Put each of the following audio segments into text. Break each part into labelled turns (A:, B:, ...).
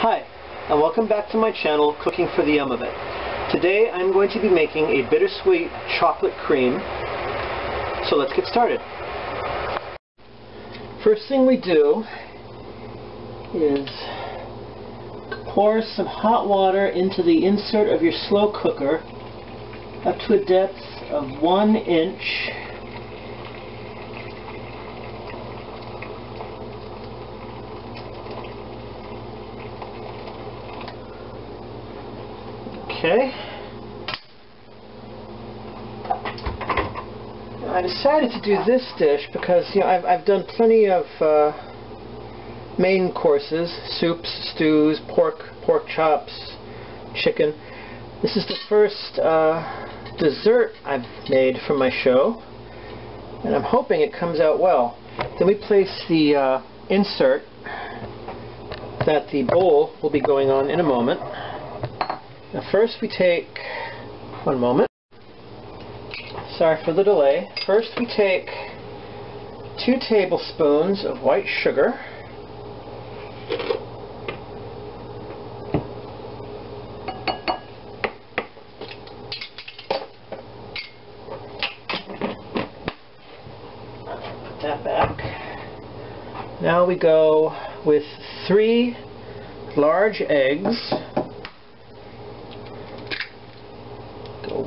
A: Hi, and welcome back to my channel, Cooking for the Yum of It. Today I'm going to be making a bittersweet chocolate cream, so let's get started. First thing we do is pour some hot water into the insert of your slow cooker up to a depth of one inch Okay. I decided to do this dish because you know I've I've done plenty of uh, main courses, soups, stews, pork, pork chops, chicken. This is the first uh, dessert I've made for my show, and I'm hoping it comes out well. Then we place the uh, insert that the bowl will be going on in a moment. Now first we take, one moment, sorry for the delay, first we take two tablespoons of white sugar, put that back. Now we go with three large eggs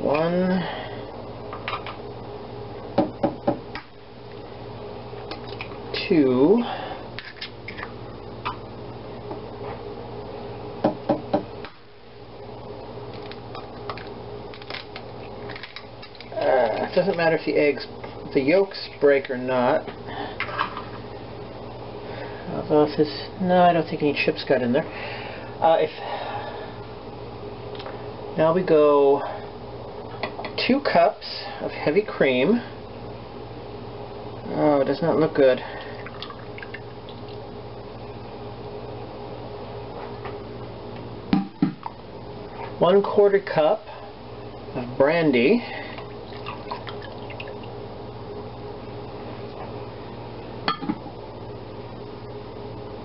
A: one, two, uh, it doesn't matter if the eggs, the yolks break or not. Although no, I don't think any chips got in there. Uh, if now we go two cups of heavy cream. Oh, it does not look good. One quarter cup of brandy.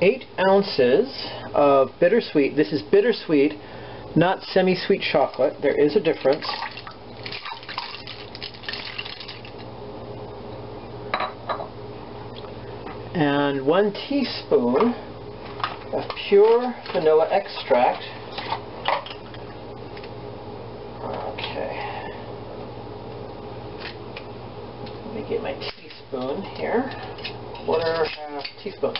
A: Eight ounces of bittersweet. This is bittersweet, not semi-sweet chocolate. There is a difference. and one teaspoon of pure vanilla extract. Okay. Let me get my teaspoon here. Quarter half teaspoon.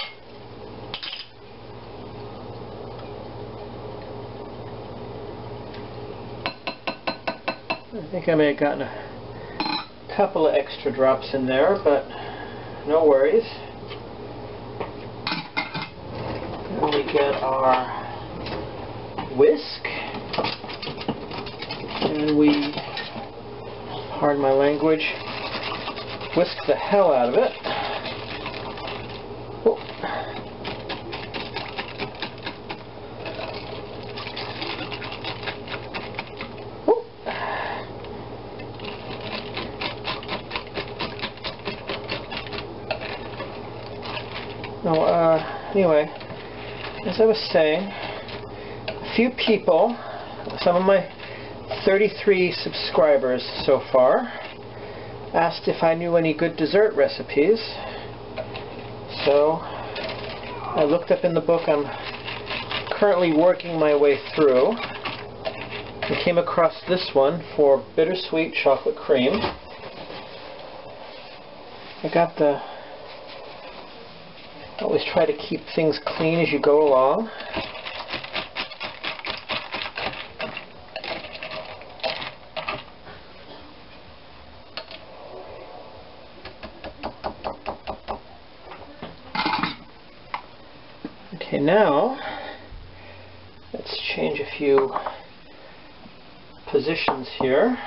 A: I think I may have gotten a couple of extra drops in there, but no worries. we get our whisk and we, pardon my language, whisk the hell out of it. Oh. No, uh, anyway, as I was saying, a few people, some of my 33 subscribers so far, asked if I knew any good dessert recipes. So I looked up in the book I'm currently working my way through and came across this one for bittersweet chocolate cream. I got the Always try to keep things clean as you go along. Okay, now let's change a few positions here.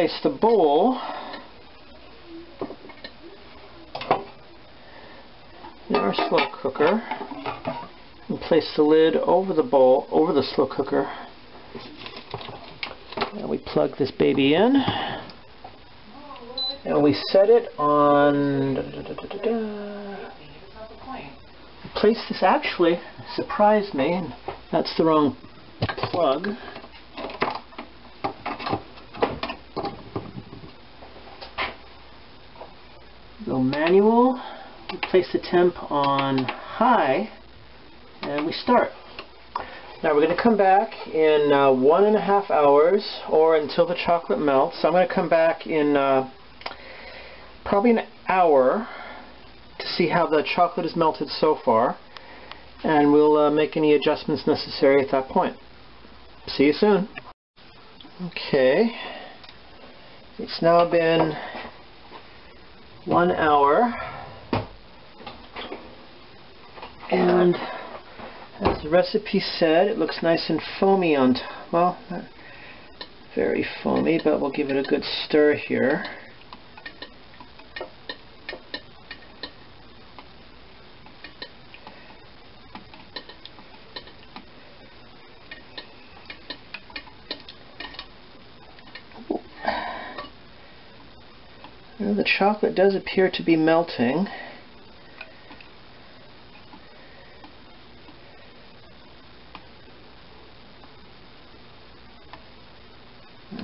A: Place the bowl in our slow cooker and place the lid over the bowl, over the slow cooker. And we plug this baby in. And we set it on... Da, da, da, Place this actually surprised me, and that's the wrong plug. Go manual, we place the temp on high, and we start. Now we're going to come back in uh, one and a half hours or until the chocolate melts. So I'm going to come back in uh, probably an hour to see how the chocolate is melted so far and we'll uh, make any adjustments necessary at that point. See you soon. Okay, it's now been one hour and as the recipe said, it looks nice and foamy on, top. well, very foamy, but we'll give it a good stir here. Well, the chocolate does appear to be melting.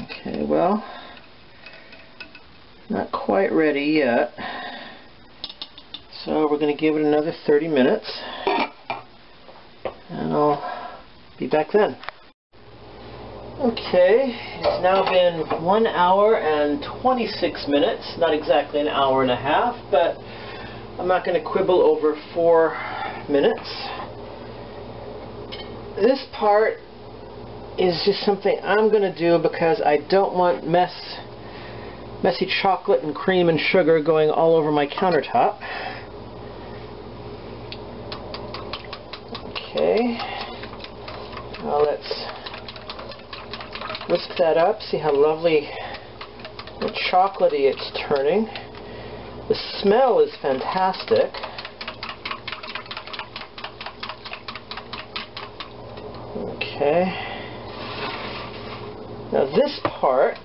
A: Okay, well, not quite ready yet. So we're going to give it another 30 minutes and I'll be back then. Okay, it's now been one hour and 26 minutes, not exactly an hour and a half, but I'm not going to quibble over four minutes. This part is just something I'm going to do because I don't want mess, messy chocolate and cream and sugar going all over my countertop. Okay, now let's whisk that up, see how lovely and chocolatey it's turning. The smell is fantastic. Okay. Now this part,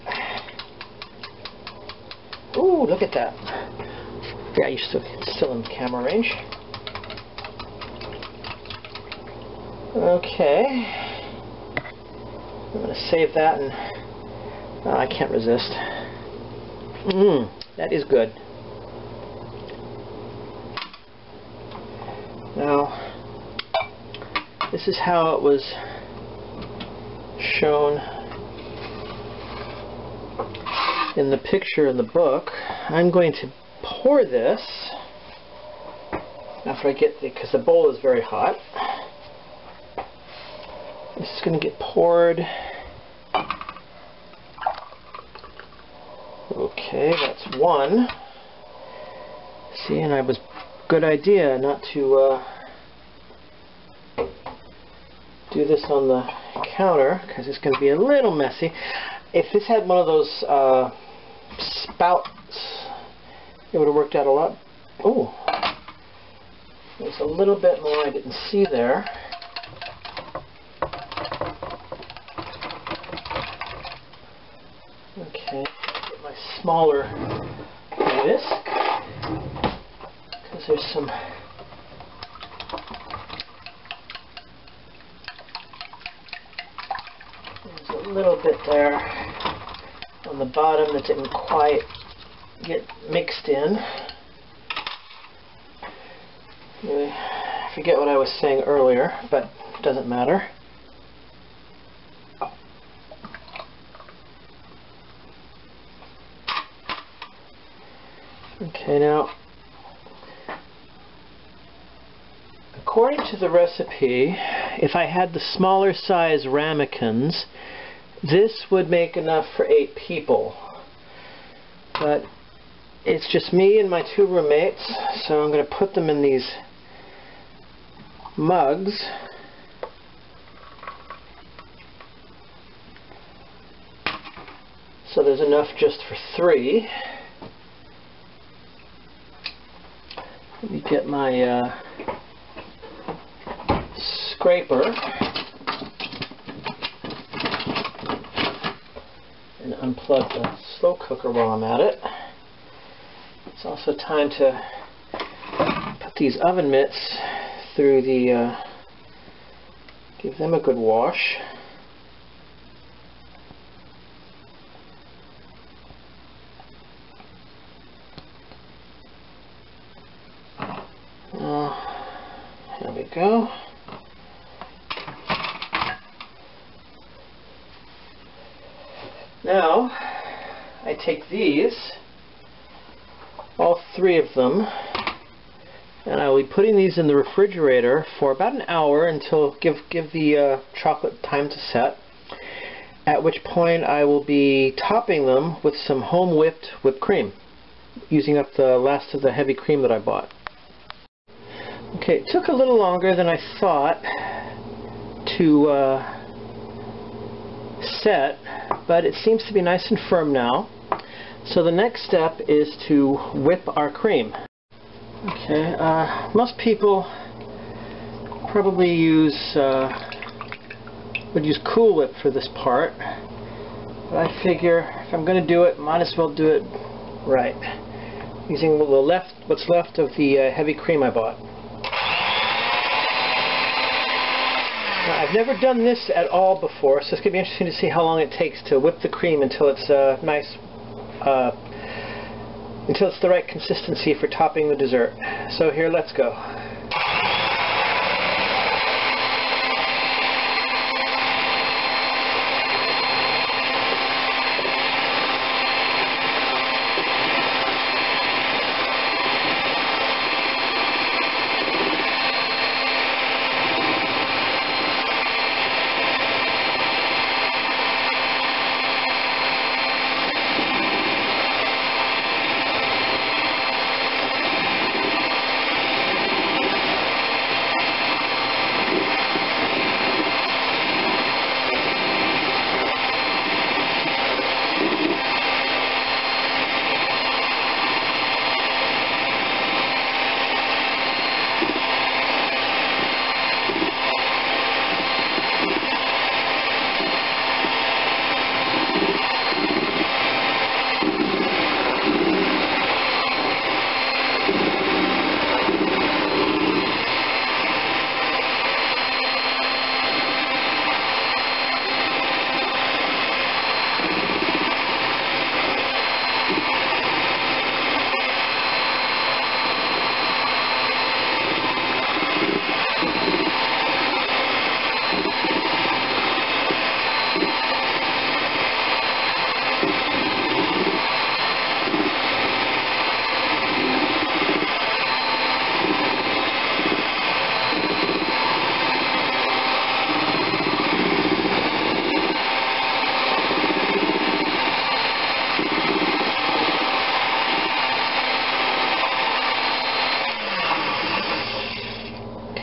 A: ooh, look at that. Yeah, you're still, still in camera range. Okay. I'm going to save that and oh, I can't resist. Mmm, that is good. Now, this is how it was shown in the picture in the book. I'm going to pour this after I get the, because the bowl is very hot. Is going to get poured. Okay, that's one. See, and I was good idea not to uh, do this on the counter because it's going to be a little messy. If this had one of those uh, spouts, it would have worked out a lot. Oh, there's a little bit more I didn't see there. Okay, get my smaller whisk because there's some there's a little bit there on the bottom that didn't quite get mixed in. I forget what I was saying earlier, but it doesn't matter. Now, according to the recipe, if I had the smaller size ramekins, this would make enough for eight people. But it's just me and my two roommates, so I'm going to put them in these mugs. So there's enough just for three. Let me get my uh, scraper and unplug the slow cooker while I'm at it. It's also time to put these oven mitts through the, uh, give them a good wash. Uh, there we go. Now, I take these, all three of them, and I will be putting these in the refrigerator for about an hour until give give the uh, chocolate time to set. At which point I will be topping them with some home whipped whipped cream, using up the last of the heavy cream that I bought. Okay, it took a little longer than I thought to uh, set, but it seems to be nice and firm now. So the next step is to whip our cream. Okay, uh, most people probably use uh, would use Cool Whip for this part, but I figure if I'm going to do it, might as well do it right, using the left what's left of the uh, heavy cream I bought. Now, I've never done this at all before, so it's going to be interesting to see how long it takes to whip the cream until it's uh, nice uh, until it's the right consistency for topping the dessert. So here, let's go.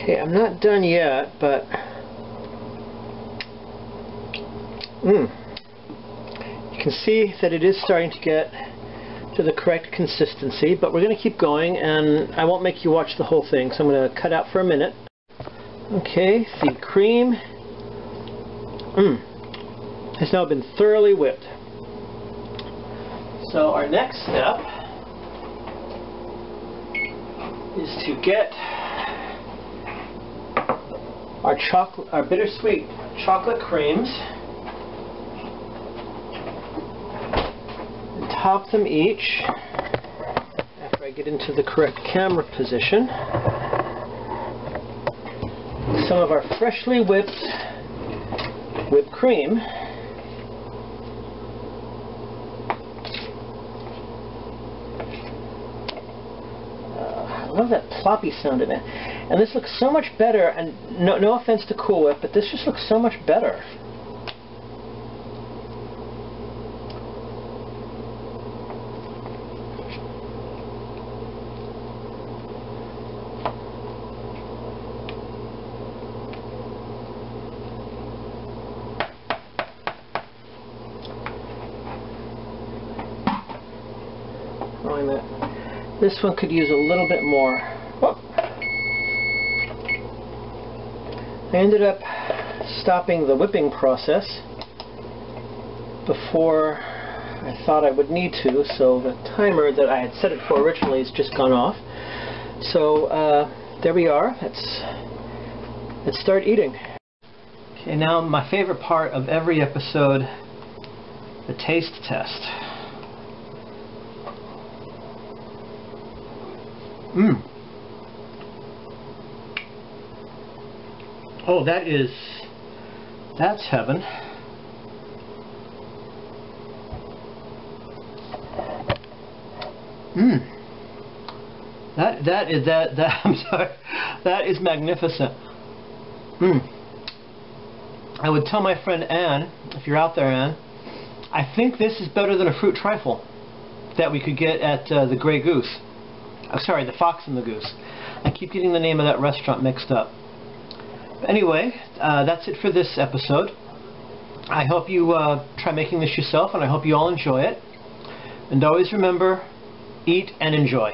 A: Okay, I'm done yet, but mm, you can see that it is starting to get to the correct consistency, but we're going to keep going, and I won't make you watch the whole thing, so I'm going to cut out for a minute. Okay, the cream mm, has now been thoroughly whipped. So our next step is to get our chocolate, our bittersweet chocolate creams, and top them each after I get into the correct camera position. Some of our freshly whipped whipped cream. Uh, I love that ploppy sound in it. And this looks so much better, and no, no offense to Cool Whip, but this just looks so much better. This one could use a little bit more. Oh. I ended up stopping the whipping process before I thought I would need to, so the timer that I had set it for originally has just gone off. So uh, there we are. Let's let's start eating. Okay, now my favorite part of every episode, the taste test. Mmm. Oh, that is, that's heaven. Mmm. That, that is, that, that, I'm sorry, that is magnificent. Mmm. I would tell my friend Anne, if you're out there, Anne, I think this is better than a fruit trifle that we could get at uh, the Grey Goose. Oh, sorry, the Fox and the Goose. I keep getting the name of that restaurant mixed up. Anyway, uh, that's it for this episode. I hope you uh, try making this yourself, and I hope you all enjoy it. And always remember, eat and enjoy.